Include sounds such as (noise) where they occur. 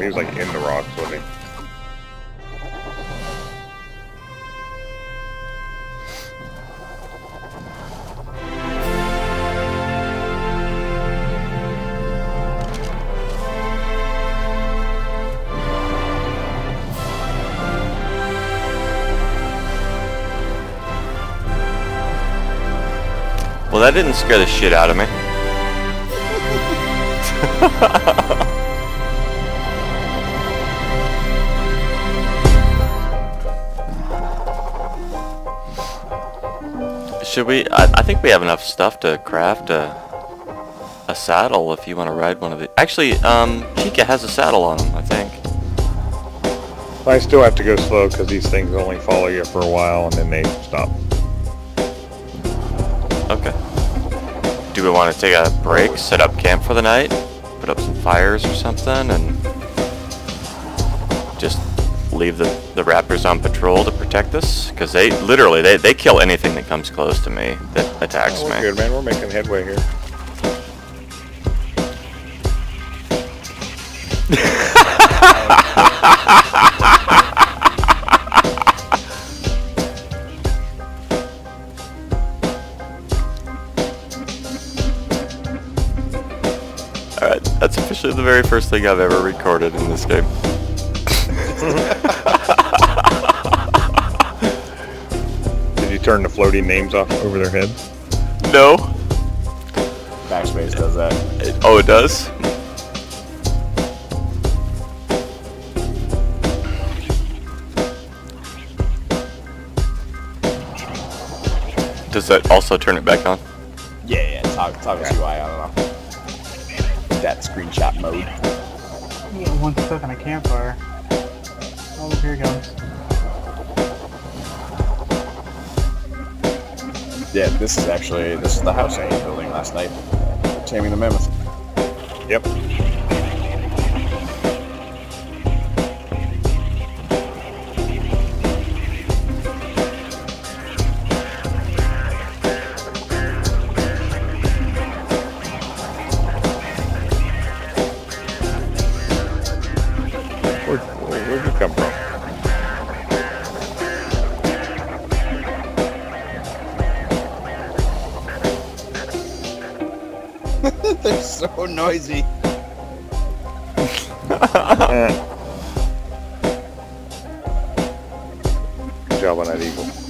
he was like in the rocks, wasn't he? Well, that didn't scare the shit out of me. (laughs) Should we? I, I think we have enough stuff to craft a a saddle if you want to ride one of the. Actually, um, Chica has a saddle on him, I think. I still have to go slow because these things only follow you for a while and then they stop. Okay. Do we want to take a break, set up camp for the night, put up some fires or something, and just leave the, the raptors on patrol to protect us? Because they literally they, they kill anything that comes close to me that attacks Oh, we're me. good, man. We're making headway here. Alright, that's officially the very first thing I've ever recorded in this game. (laughs) turn the floating names off over their heads? No? Backspace does that. It- oh, it does? Does that also turn it back on? Yeah, yeah. Talk, talk to UI. I don't know. That screenshot mode. Yeah, one stuck on a campfire. Oh, here it Yeah, this is actually this is the house I was building last night. Taming the mammoth. Yep. (laughs) They're so noisy. Good job on that eagle.